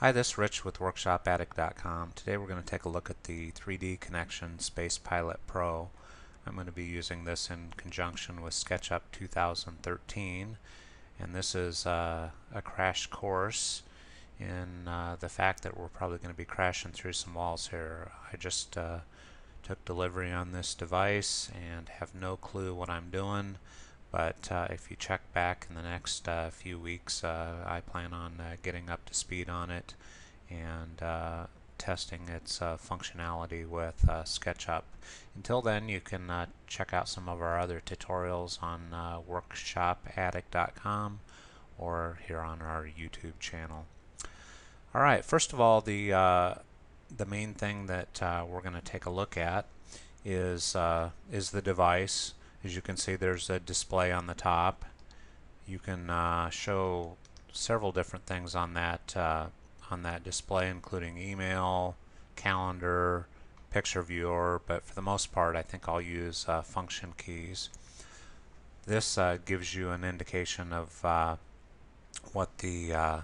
Hi, this is Rich with WorkshopAddict.com. Today we're going to take a look at the 3Dconnexion Space Pilot Pro. I'm going to be using this in conjunction with SketchUp 2013 and this is uh, a crash course in uh, the fact that we're probably going to be crashing through some walls here. I just uh, took delivery on this device and have no clue what I'm doing but uh, if you check back in the next uh, few weeks, uh, I plan on uh, getting up to speed on it and uh, testing its functionality with SketchUp. Until then, you can check out some of our other tutorials on workshopaddict.com or here on our YouTube channel. All right, first of all, the the main thing that we're going to take a look at is is the device. As you can see, there's a display on the top. You can uh, show several different things on that uh, on that display, including email, calendar, picture viewer, but for the most part, I think I'll use uh, function keys. This uh, gives you an indication of uh, what the uh,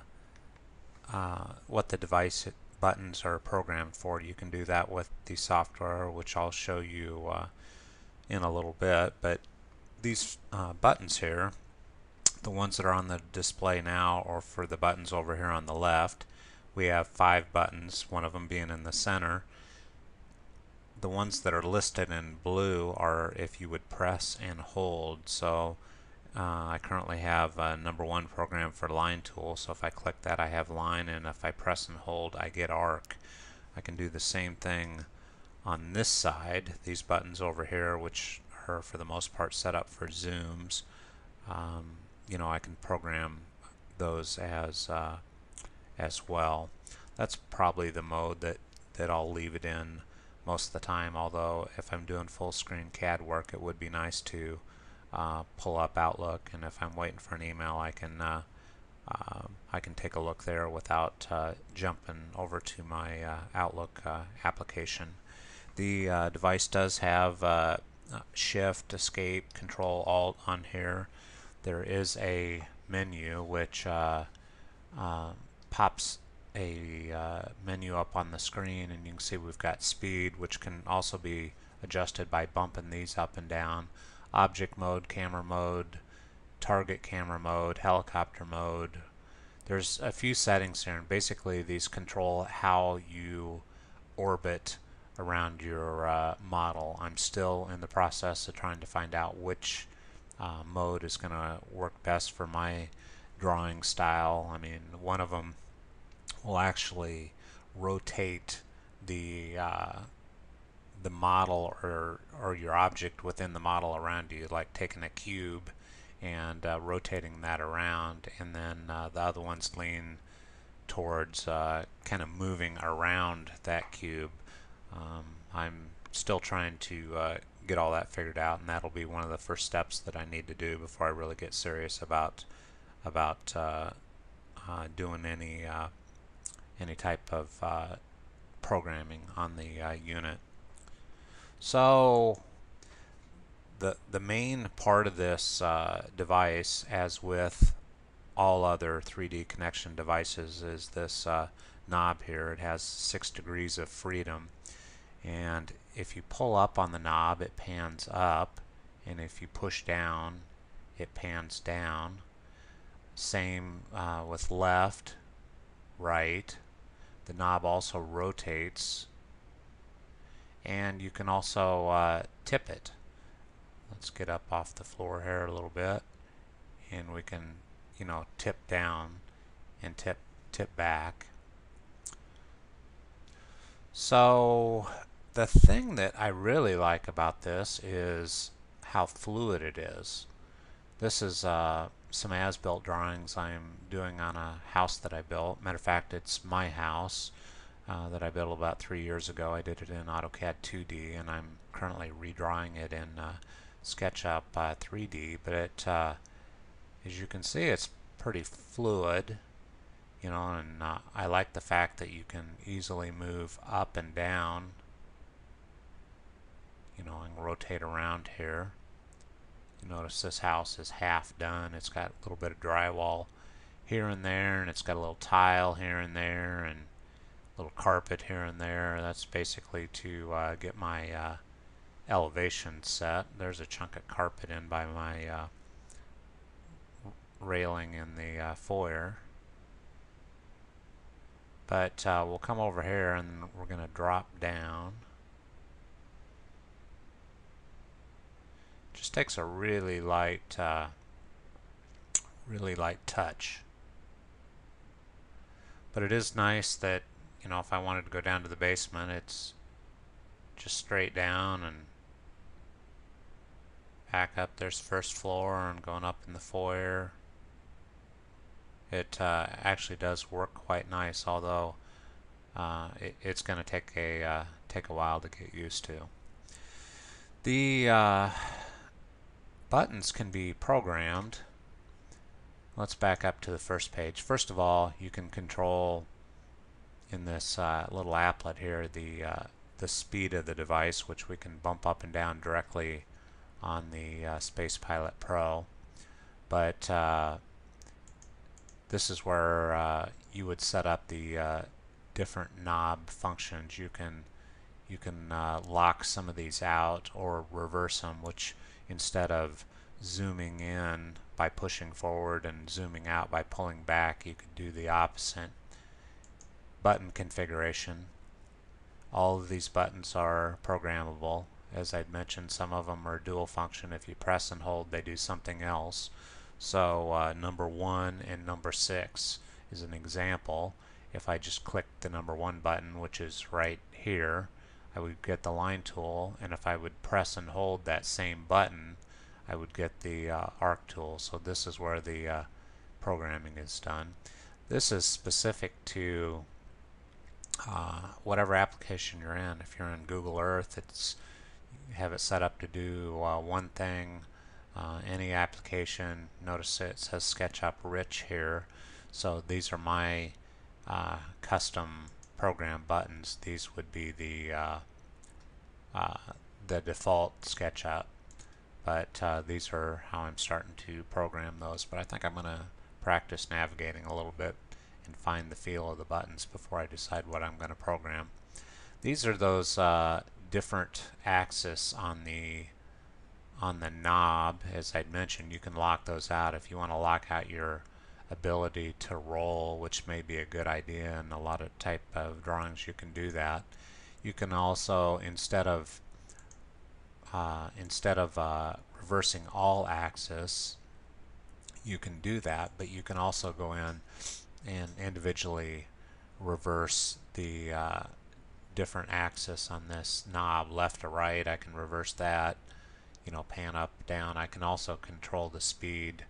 what the device buttons are programmed for. You can do that with the software, which I'll show you in a little bit, but these uh, buttons here, the ones that are on the display now or for the buttons over here on the left, we have five buttons, one of them being in the center. The ones that are listed in blue are if you would press and hold. So uh, I currently have a number one program for line tool, so if I click that I have line and if I press and hold I get arc. I can do the same thing on this side, these buttons over here, which are for the most part set up for zooms, um, you know, I can program those as uh, as well. That's probably the mode that, that I'll leave it in most of the time, although if I'm doing full screen CAD work, it would be nice to uh, pull up Outlook, and if I'm waiting for an email, I can uh, uh, I can take a look there without uh, jumping over to my uh, Outlook uh, application. The uh, device does have uh, Shift, Escape, Control, Alt on here. There is a menu which uh, uh, pops a uh, menu up on the screen and you can see we've got speed which can also be adjusted by bumping these up and down. Object mode, camera mode, target camera mode, helicopter mode. There's a few settings here and basically these control how you orbit around your uh, model. I'm still in the process of trying to find out which uh, mode is going to work best for my drawing style. I mean, one of them will actually rotate the uh, the model or or your object within the model around you, like taking a cube and uh, rotating that around, and then uh, the other ones lean towards uh, kind of moving around that cube um, I'm still trying to uh, get all that figured out, and that'll be one of the first steps that I need to do before I really get serious about about uh, uh, doing any uh, any type of uh, programming on the uh, unit. So the the main part of this device, as with all other 3Dconnexion devices, is this knob here. It has six degrees of freedom and if you pull up on the knob it pans up. And if you push down it pans down. Same uh, with left right. The knob also rotates. And you can also uh, tip it. Let's get up off the floor here a little bit. And we can you know tip down and tip tip back. So the thing that I really like about this is how fluid it is. This is uh, some as-built drawings I'm doing on a house that I built. Matter of fact, it's my house uh, that I built about three years ago. I did it in AutoCAD 2D, and I'm currently redrawing it in uh, SketchUp 3D. Uh, but it, uh, as you can see, it's pretty fluid you know, and uh, I like the fact that you can easily move up and down you know, and rotate around here. You notice this house is half done. It's got a little bit of drywall here and there and it's got a little tile here and there and a little carpet here and there. That's basically to uh, get my uh, elevation set. There's a chunk of carpet in by my uh, railing in the uh, foyer. But uh, we'll come over here and we're going to drop down. Takes a really light, uh, really light touch. But it is nice that, you know, if I wanted to go down to the basement, it's just straight down and back up. There's first floor and going up in the foyer. It uh, actually does work quite nice, although uh, it, it's going to take a uh, take a while to get used to. The uh, buttons can be programmed. Let's back up to the first page. First of all, you can control in this uh, little applet here the uh, the speed of the device, which we can bump up and down directly on the SpacePilot Pro. But this is where uh, you would set up the uh, different knob functions. You can you can uh, lock some of these out or reverse them, which instead of zooming in by pushing forward and zooming out by pulling back, you could do the opposite. Button configuration. All of these buttons are programmable. As I'd mentioned, some of them are dual function. If you press and hold, they do something else. So uh, number one and number six is an example. If I just click the number one button, which is right here, I would get the line tool, and if I would press and hold that same button, I would get the uh, arc tool. So this is where the uh, programming is done. This is specific to uh, whatever application you're in. If you're in Google Earth, it's have it set up to do uh, one thing uh, any application. Notice it says SketchUp Rich here. So these are my uh, custom program buttons. These would be the uh, uh the default SketchUp. But uh, these are how I'm starting to program those. But I think I'm going to practice navigating a little bit and find the feel of the buttons before I decide what I'm going to program. These are those uh, different axes on the on the knob, as I'd mentioned, you can lock those out. If you want to lock out your ability to roll, which may be a good idea in a lot of type of drawings, you can do that. You can also, instead of uh, instead of uh, reversing all axis, you can do that, but you can also go in and individually reverse the uh, different axis on this knob, left to right. I can reverse that you know, pan up, down. I can also control the speed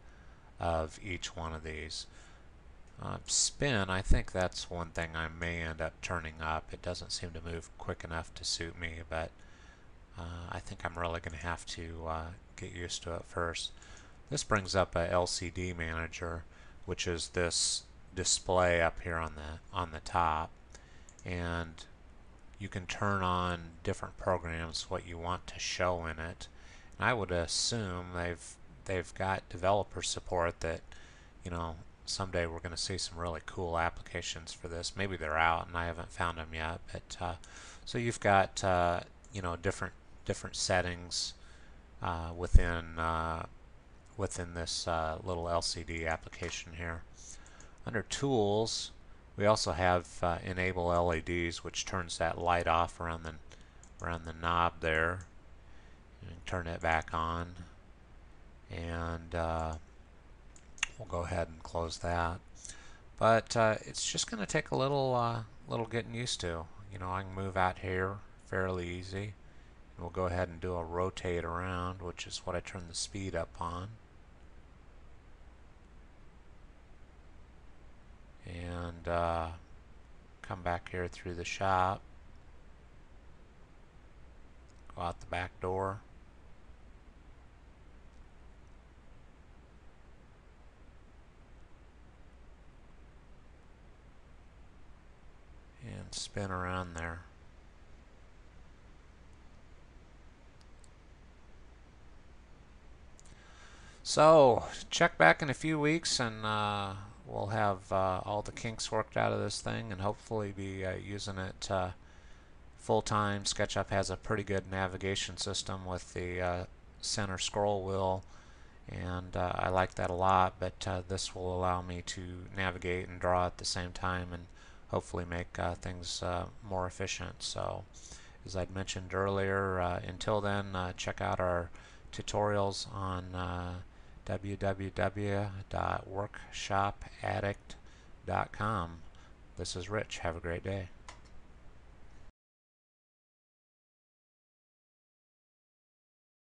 of each one of these. Uh, spin, I think that's one thing I may end up turning up. It doesn't seem to move quick enough to suit me, but uh, I think I'm really going to have to uh, get used to it first. This brings up a LCD manager, which is this display up here on the on the top, and you can turn on different programs what you want to show in it I would assume they've they've got developer support that you know someday we're going to see some really cool applications for this. Maybe they're out and I haven't found them yet. But uh, so you've got uh, you know different different settings uh, within uh, within this uh, little LCD application here. Under Tools, we also have uh, Enable LEDs, which turns that light off around the around the knob there and turn it back on and uh, we'll go ahead and close that. But uh, it's just going to take a little uh, little getting used to. You know I can move out here fairly easy. And we'll go ahead and do a rotate around which is what I turn the speed up on. And uh, come back here through the shop. Go out the back door and spin around there. So check back in a few weeks and uh, we'll have uh, all the kinks worked out of this thing and hopefully be uh, using it uh, full time. SketchUp has a pretty good navigation system with the uh, center scroll wheel and uh, I like that a lot but this will allow me to navigate and draw at the same time and hopefully make uh, things uh, more efficient. So as I'd mentioned earlier uh, until then check out our tutorials on www.workshopaddict.com this is Rich. Have a great day